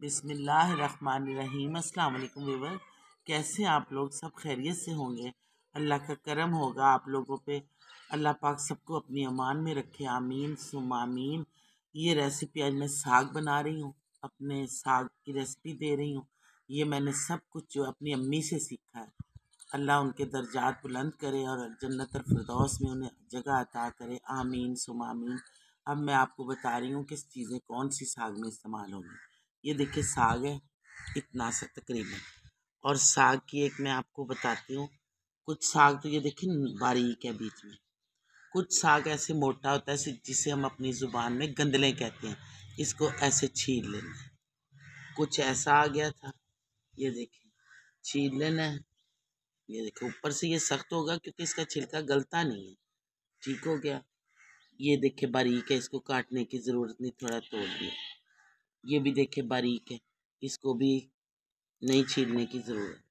बिसमीम वालेकुम वीवर कैसे आप लोग? सब खैरियत से होंगे। अल्लाह का करम होगा आप लोगों पे। अल्लाह पाक सबको अपनी अमान में रखे। आमीन, सुम आमीन। ये रेसिपी आज मैं साग बना रही हूँ। अपने साग की रेसिपी दे रही हूँ। ये मैंने सब कुछ अपनी अम्मी से सीखा है। अल्लाह उनके दर्जात बुलंद करे और जन्नत फिरदौस में उन्हें जगह अता करे। आमीन, सुम आमीन। अब मैं आपको बता रही हूँ किस चीज़ें कौन सी साग में इस्तेमाल होंगी। ये देखिए साग है, इतना सा तकरीबन। और साग की एक मैं आपको बताती हूँ, कुछ साग तो ये देखिए बारीक है बीच में। कुछ साग ऐसे मोटा होता है, जिसे हम अपनी ज़ुबान में गंदले कहते हैं, इसको ऐसे छील लेना है। कुछ ऐसा आ गया था, ये देखिए, छील लेना है। ये देखिए, ऊपर से ये सख्त होगा क्योंकि इसका छिलका गलता नहीं है। ठीक हो गया। ये देखिए बारीक है, इसको काटने की ज़रूरत नहीं, थोड़ा तोड़ दिया। ये भी देखे बारीक है, इसको भी नहीं छीलने की ज़रूरत।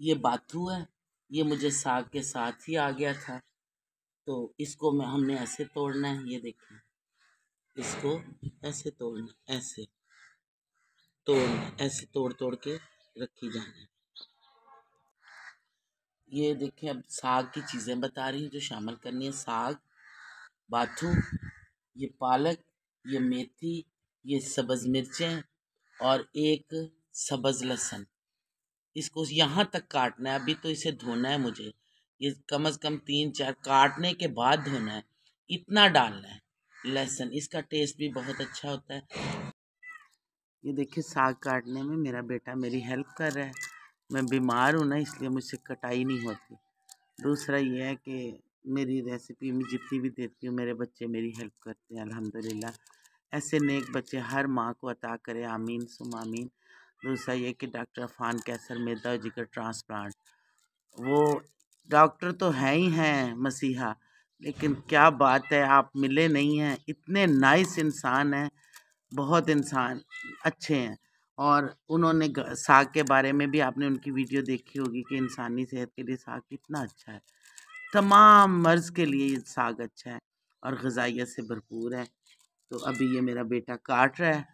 ये बाथू है, ये मुझे साग के साथ ही आ गया था तो इसको मैं, हमने ऐसे तोड़ना है, ये देखें। इसको ऐसे तोड़ना ऐसे तोड़ना, ऐसे तोड़ तोड़ के रखी जाना ये देखें, अब साग की चीज़ें बता रही हूँ, जो शामिल करनी है, साग बाथू ये पालक, ये मेथी ये सब्ज़ मिर्चें और एक सब्ज़ लहसुन। इसको यहाँ तक काटना है, अभी तो इसे धोना है मुझे। ये कम अज़ कम तीन चार, काटने के बाद धोना है। इतना डालना है लहसुन। इसका टेस्ट भी बहुत अच्छा होता है। ये देखिए, साग काटने में मेरा बेटा मेरी हेल्प कर रहा है। मैं बीमार हूँ ना, इसलिए मुझसे कटाई नहीं होती। दूसरा ये है कि मेरी रेसिपी में जितनी भी देती हूँ, मेरे बच्चे मेरी हेल्प करते हैं, अल्हम्दुलिल्लाह। ऐसे नेक बच्चे हर माँ को अता करे, आमीन, सुम आमीन। दूसरा ये कि डॉक्टर अफान कैसर मेदा जिगर ट्रांसप्लांट। वो डॉक्टर तो हैं ही हैं मसीहा, लेकिन क्या बात है, आप मिले नहीं हैं। इतने नाइस इंसान हैं, बहुत इंसान, अच्छे हैं। और उन्होंने साग के बारे में भी आपने उनकी वीडियो देखी होगी कि इंसानी सेहत के लिए साग कितना अच्छा है। तमाम मर्ज़ के लिए ये साग अच्छा है और गजाइत से भरपूर है। तो अभी ये मेरा बेटा काट रहा है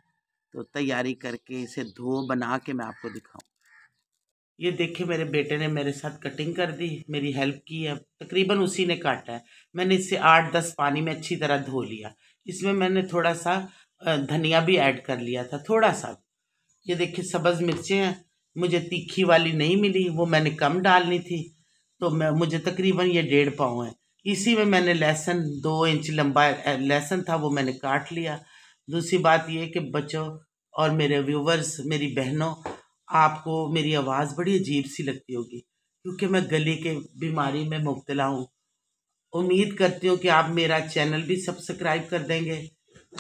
तो तैयारी करके इसे धो बना के मैं आपको दिखाऊँ। ये देखिए, मेरे बेटे ने मेरे साथ कटिंग कर दी, मेरी हेल्प की है। तकरीबन उसी ने काटा है। मैंने इसे आठ दस पानी में अच्छी तरह धो लिया। इसमें मैंने थोड़ा सा धनिया भी ऐड कर लिया था, थोड़ा सा। ये देखिए, सब्ज़ मिर्चें हैं। मुझे तीखी वाली नहीं मिली, वो मैंने कम डालनी थी। तो मैं, मुझे तकरीबन ये डेढ़ पाँव है। इसी में मैंने लहसुन दो इंच लंबा लहसुन था वो मैंने काट लिया। दूसरी बात ये कि बच्चों और मेरे व्यूवर्स, मेरी बहनों, आपको मेरी आवाज़ बड़ी अजीब सी लगती होगी, क्योंकि मैं गले के बीमारी में मुबतला हूँ। उम्मीद करती हूँ कि आप मेरा चैनल भी सब्सक्राइब कर देंगे,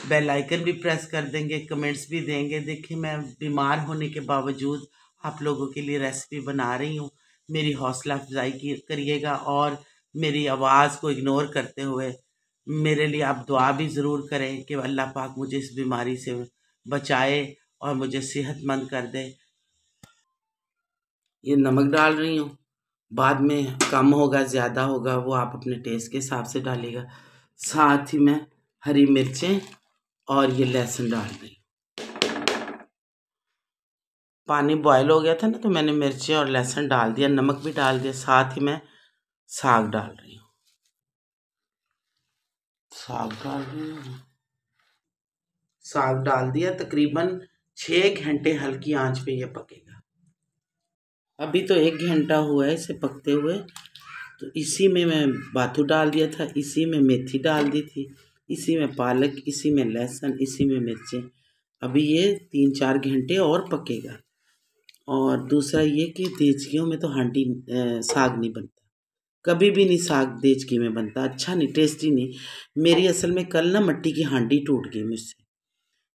बेल आइकन भी प्रेस कर देंगे, कमेंट्स भी देंगे। देखिए, मैं बीमार होने के बावजूद आप लोगों के लिए रेसिपी बना रही हूँ। मेरी हौसला अफजाई करिएगा और मेरी आवाज़ को इग्नोर करते हुए, मेरे लिए आप दुआ भी ज़रूर करें कि अल्लाह पाक मुझे इस बीमारी से बचाए और मुझे सेहतमंद कर दे। ये नमक डाल रही हूँ। बाद में कम होगा, ज़्यादा होगा, वो आप अपने टेस्ट के हिसाब से डालिएगा। साथ ही मैं हरी मिर्चें और ये लहसुन डाल रही पानी बॉयल हो गया था ना तो मैंने मिर्चें और लहसुन डाल दिया, नमक भी डाल दिया। साथ ही मैं साग डाल रही हूँ। साग डाल रही हूँ। साग डाल दिया, तकरीबन छः घंटे हल्की आँच पे ये पकेगा। अभी तो एक घंटा हुआ है इसे पकते हुए तो इसी में मैं बाथू डाल दिया था, इसी में मेथी डाल दी थी, इसी में पालक, इसी में लहसुन, इसी में मिर्चें। अभी ये तीन चार घंटे और पकेगा। और दूसरा ये कि देचकियों में तो हांडी साग नहीं बनता। कभी भी नहीं साग देच घी में बनता अच्छा नहीं टेस्टी नहीं। मेरी असल में कल ना मट्टी की हांडी टूट गई मुझसे।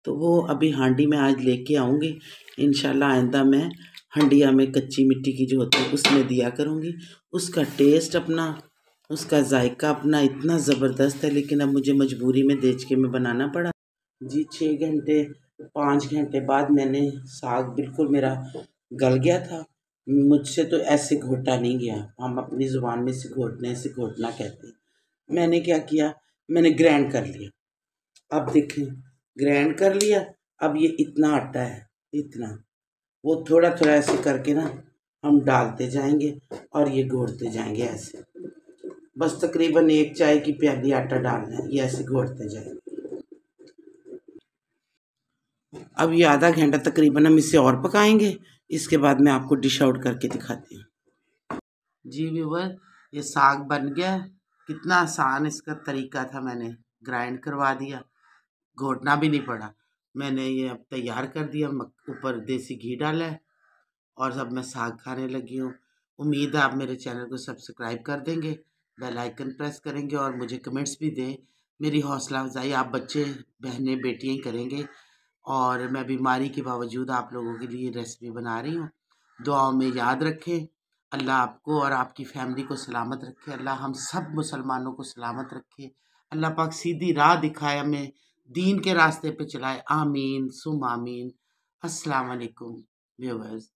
तो वो अभी हांडी में आज लेके आऊँगी। इन आइंदा मैं हंडिया में कच्ची मिट्टी की जो होती है, उसमें दिया करूँगी। उसका टेस्ट अपना, उसका जायका अपना इतना ज़बरदस्त है, लेकिन अब मुझे मजबूरी में देच के में बनाना पड़ा। जी छः घंटे, पाँच घंटे बाद मैंने साग बिल्कुल मेरा गल गया था। मुझसे तो ऐसे घोटा नहीं गया। हम अपनी ज़ुबान में से घोटने से घोटना कहते हैं। मैंने क्या किया? मैंने ग्रैंड कर लिया। अब देखें ग्रैंड कर लिया, अब ये इतना आटा है, इतना। वो थोड़ा थोड़ा ऐसे करके ना, हम डालते जाएँगे और ये घोड़ते जाएँगे ऐसे। बस तकरीबन एक चाय की प्याली आटा डालना है, ये ऐसे घोटते जाएँगे। अब ये आधा घंटा तकरीबन हम इसे और पकाएँगे। इसके बाद मैं आपको डिश आउट करके दिखाती हूँ। जी व्यूवर ये साग बन गया। कितना आसान इसका तरीका था, मैंने ग्राइंड करवा दिया। घोटना भी नहीं पड़ा। मैंने ये अब तैयार कर दिया ऊपर देसी घी डाला है और अब मैं साग खाने लगी हूँ। उम्मीद है आप मेरे चैनल को सब्सक्राइब कर देंगे बेल आइकन प्रेस करेंगे और मुझे कमेंट्स भी दें। मेरी हौसला अफजाई आप बच्चे, बहनें, बेटियाँ करेंगे। और मैं बीमारी के बावजूद आप लोगों के लिए रेसिपी बना रही हूँ। दुआओं में याद रखें। अल्लाह आपको और आपकी फैमिली को सलामत रखे। अल्लाह हम सब मुसलमानों को सलामत रखे। अल्लाह पाक सीधी राह दिखाए हमें, दीन के रास्ते पे चलाए। आमीन, सुम आमीन। अस्सलाम वालेकुम व्यूवर्स